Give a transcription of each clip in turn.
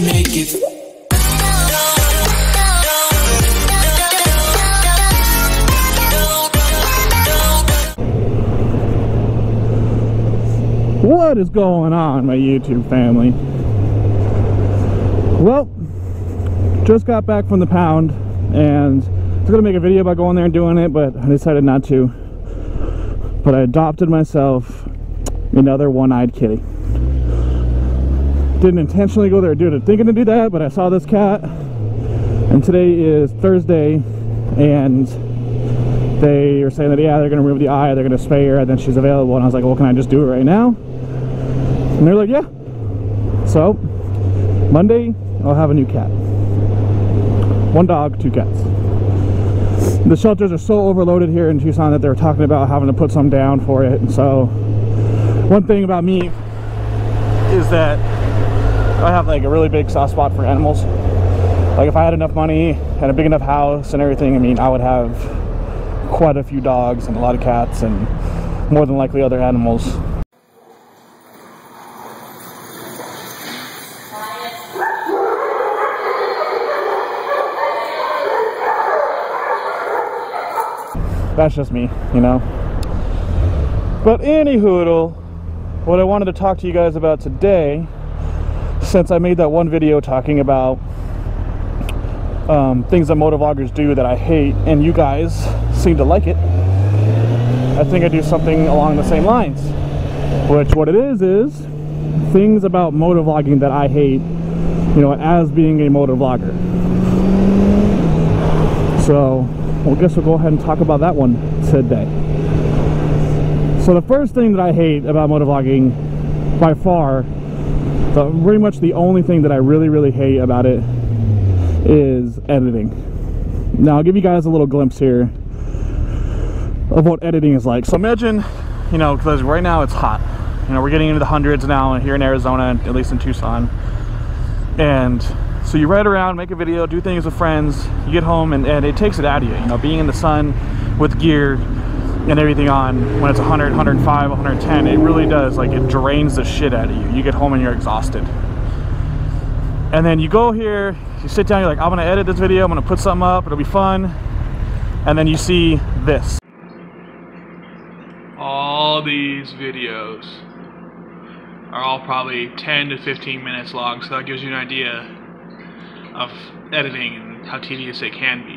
make it. What is going on, my YouTube family? Well, just got back from the pound and I was gonna make a video about going there and doing it, but I decided not to. But I adopted myself another one-eyed kitty. Didn't intentionally go there it thinking to do that, but I saw this cat and today is Thursday and they are saying that yeah they're gonna remove the eye, they're gonna spay her, and then she's available. And I was like, well, can I just do it right now? And they're like, yeah. So Monday, I'll have a new cat. One dog, two cats. The shelters are so overloaded here in Tucson that they're talking about having to put some down for it. And so, one thing about me is that I have like a really big soft spot for animals. Like if I had enough money and a big enough house and everything, I mean, I would have quite a few dogs and a lot of cats and more than likely other animals. That's just me, you know. But any hoodle, what I wanted to talk to you guys about today, since I made that one video talking about um, things that motovloggers do that I hate, and you guys seem to like it, I think I do something along the same lines. Which what it is is things about motovlogging that I hate, you know, as being a motovlogger. So, well, I guess we'll go ahead and talk about that one today. So the first thing that I hate about motovlogging, by far, the, pretty much the only thing that I really, really hate about it is editing. Now I'll give you guys a little glimpse here of what editing is like. So imagine, you know, because right now it's hot. You know, we're getting into the hundreds now here in Arizona, at least in Tucson. And so you ride around, make a video, do things with friends, you get home and, and it takes it out of you. You know, being in the sun with gear and everything on when it's 100, 105, 110, it really does, like it drains the shit out of you. You get home and you're exhausted. And then you go here, you sit down, you're like, I'm gonna edit this video, I'm gonna put something up, it'll be fun. And then you see this. All these videos are all probably 10 to 15 minutes long, so that gives you an idea of editing and how tedious it can be.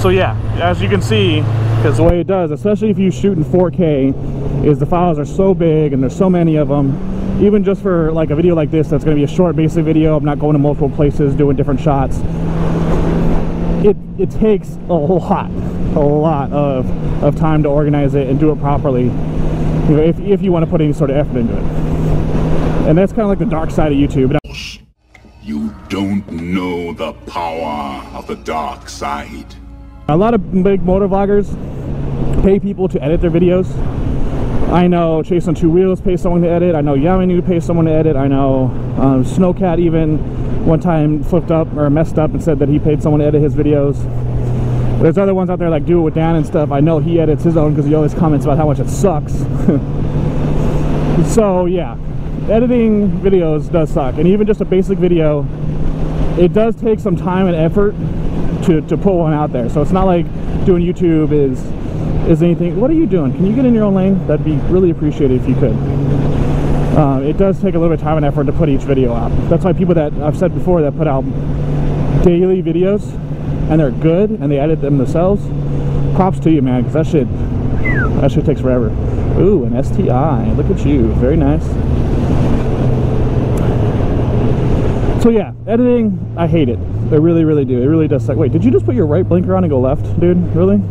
So yeah, as you can see, because the way it does, especially if you shoot in 4K, is the files are so big and there's so many of them. Even just for like a video like this, that's going to be a short basic video. I'm not going to multiple places doing different shots. It it takes a lot, a lot of of time to organize it and do it properly. You know, if if you want to put any sort of effort into it. And that's kind of like the dark side of YouTube. You don't know the power of the dark side. A lot of big motor vloggers pay people to edit their videos. I know Chase on Two Wheels pays someone to edit. I know Yammie Noob pays someone to edit. I know um, Snowcat even one time flipped up or messed up and said that he paid someone to edit his videos. There's other ones out there like Do It With Dan and stuff. I know he edits his own because he always comments about how much it sucks. so yeah, editing videos does suck. And even just a basic video, it does take some time and effort to, to one out there. So it's not like doing YouTube is is anything. What are you doing? Can you get in your own lane? That'd be really appreciated if you could. Um, it does take a little bit of time and effort to put each video out. That's why people that I've said before that put out daily videos and they're good and they edit them themselves, props to you, man, because that shit that shit takes forever. Ooh, an STI. Look at you. Very nice. So yeah, editing, I hate it. I really, really do. It really does suck. Wait, did you just put your right blinker on and go left, dude? Really?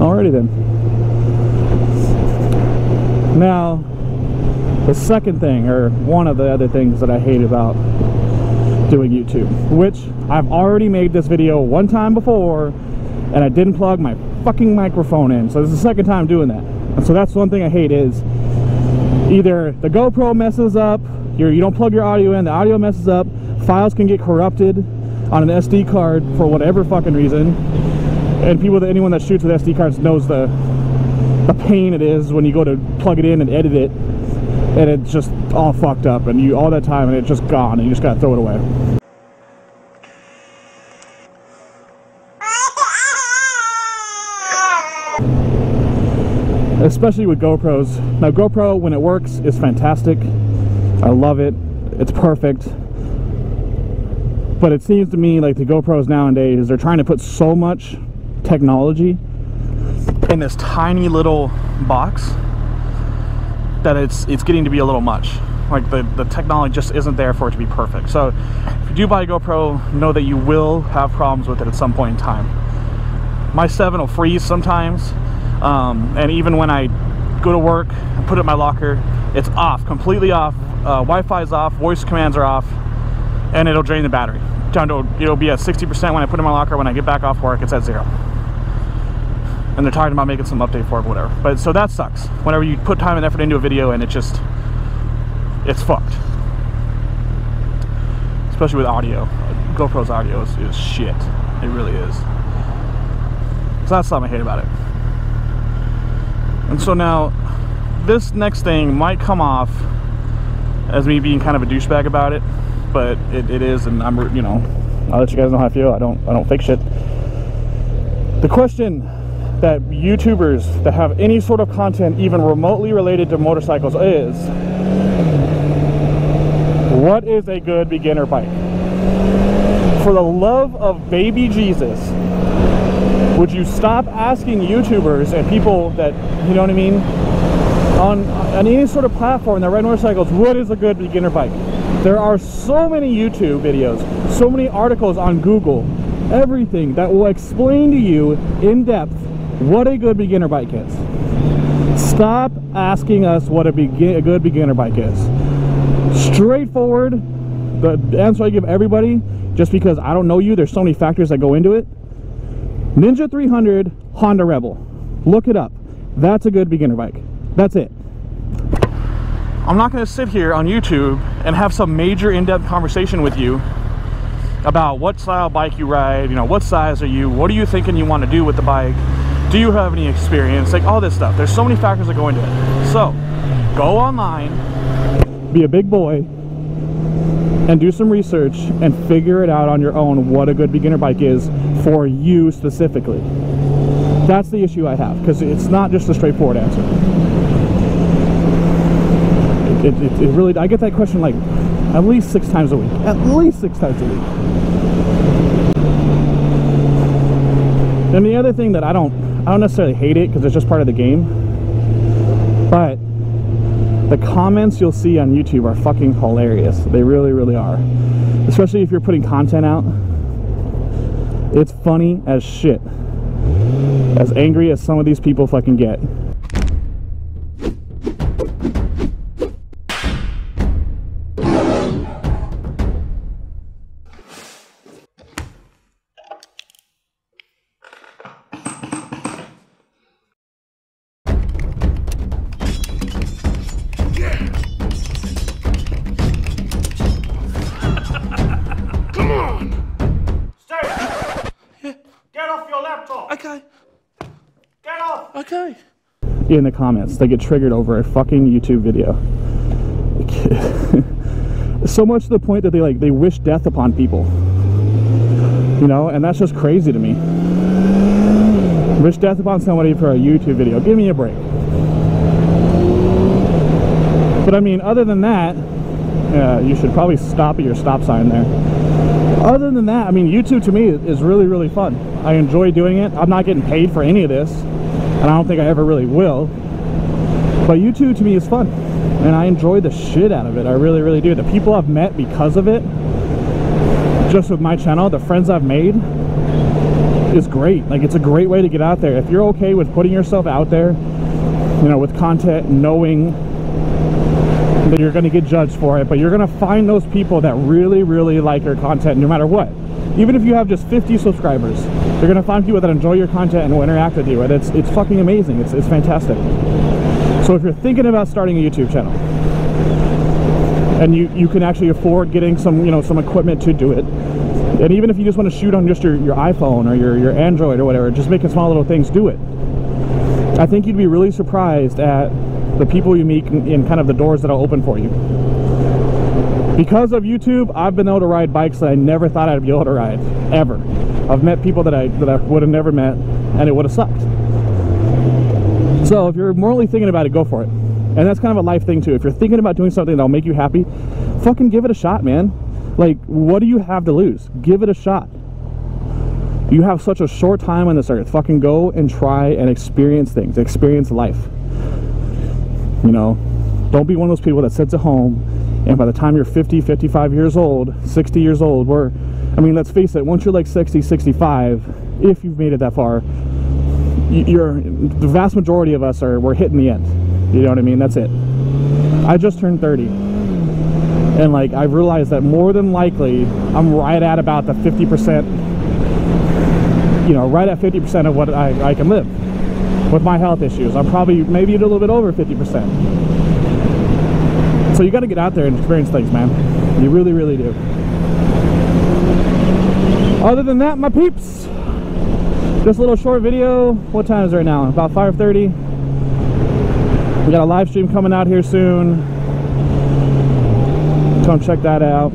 Alrighty then. Now, the second thing, or one of the other things that I hate about doing YouTube, which I've already made this video one time before, and I didn't plug my fucking microphone in. So this is the second time doing that. And so that's one thing I hate is either the GoPro messes up, you're, you don't plug your audio in, the audio messes up, files can get corrupted on an SD card for whatever fucking reason. And people that anyone that shoots with SD cards knows the the pain it is when you go to plug it in and edit it and it's just all fucked up and you all that time and it's just gone and you just gotta throw it away. Especially with GoPros. Now GoPro, when it works, is fantastic. I love it. It's perfect. But it seems to me like the GoPros nowadays, they're trying to put so much technology in this tiny little box that it's it's getting to be a little much. Like the, the technology just isn't there for it to be perfect. So if you do buy a GoPro, know that you will have problems with it at some point in time. My 7 will freeze sometimes. Um, and even when I go to work and put it in my locker, it's off, completely off. Uh, Wi-Fi is off, voice commands are off, and it'll drain the battery. Down to, it'll be at 60% when I put it in my locker. When I get back off work, it's at zero. And they're talking about making some update for it, whatever. But so that sucks. Whenever you put time and effort into a video and it just, it's fucked. Especially with audio. GoPro's audio is, is shit. It really is. So that's something I hate about it. And so now, this next thing might come off as me being kind of a douchebag about it, but it, it is, and I'm, you know, I'll let you guys know how I feel. I don't, I don't fake shit. The question that YouTubers that have any sort of content even remotely related to motorcycles is, what is a good beginner bike? For the love of baby Jesus, would you stop asking YouTubers and people that, you know what I mean, on, on any sort of platform that ride motorcycles, what is a good beginner bike? There are so many YouTube videos, so many articles on Google, everything that will explain to you in depth what a good beginner bike is. Stop asking us what a, a good beginner bike is. Straightforward, the answer I give everybody, just because I don't know you, there's so many factors that go into it. Ninja 300 Honda Rebel. Look it up. That's a good beginner bike. That's it. I'm not going to sit here on YouTube and have some major in-depth conversation with you about what style bike you ride, you know, what size are you, what are you thinking you want to do with the bike, do you have any experience, like all this stuff. There's so many factors that go into it. So, go online, be a big boy, and do some research and figure it out on your own what a good beginner bike is for you specifically. That's the issue I have, because it's not just a straightforward answer. It, it, it, really, I get that question like at least six times a week. At least six times a week. And the other thing that I don't, I don't necessarily hate it because it's just part of the game, but the comments you'll see on YouTube are fucking hilarious. They really, really are. Especially if you're putting content out. It's funny as shit. As angry as some of these people fucking get. Okay. in the comments. They get triggered over a fucking YouTube video. so much to the point that they like they wish death upon people. You know, and that's just crazy to me. Wish death upon somebody for a YouTube video. Give me a break. But I mean, other than that, uh, you should probably stop at your stop sign there. Other than that, I mean, YouTube to me is really, really fun. I enjoy doing it. I'm not getting paid for any of this, and I don't think I ever really will. But YouTube to me is fun, and I enjoy the shit out of it. I really, really do. The people I've met because of it, just with my channel, the friends I've made, is great. Like, it's a great way to get out there. If you're okay with putting yourself out there, you know, with content, knowing that you're going to get judged for it, but you're going to find those people that really, really like your content no matter what. Even if you have just 50 subscribers, you're to find people that enjoy your content and will interact with you, and it's, it's fucking amazing. It's, it's fantastic. So if you're thinking about starting a YouTube channel, and you, you can actually afford getting some, you know, some equipment to do it, and even if you just want to shoot on just your, your iPhone or your, your Android or whatever, just making small little things, do it. I think you'd be really surprised at the people you meet and kind of the doors that'll open for you. Because of YouTube, I've been able to ride bikes that I never thought I'd be able to ride, ever. I've met people that I that I would have never met, and it would have sucked. So if you're morally thinking about it, go for it. And that's kind of a life thing too. If you're thinking about doing something that'll make you happy, fucking give it a shot, man. Like, what do you have to lose? Give it a shot. You have such a short time on this earth. Fucking go and try and experience things, experience life. You know, don't be one of those people that sits at home and by the time you're 50, 55 years old, 60 years old, we're, I mean, let's face it, once you're like 60, 65, if you've made it that far, you're, the vast majority of us are, we're hitting the end. You know what I mean? That's it. I just turned 30. And like, I've realized that more than likely, I'm right at about the 50%, you know, right at 50% of what I, I can live with my health issues. I'm probably maybe a little bit over 50%. So you got to get out there and experience things, man. You really, really do. Other than that, my peeps, just a little short video. What time is it right now? About 5.30. We got a live stream coming out here soon. Come check that out.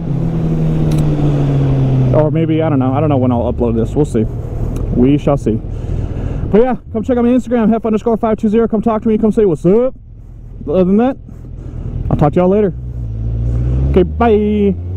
Or maybe, I don't know. I don't know when I'll upload this. We'll see. We shall see. But yeah, come check out my Instagram, heff underscore 520. Come talk to me. Come say what's up. Other than that, I'll talk to y'all later. Okay, bye.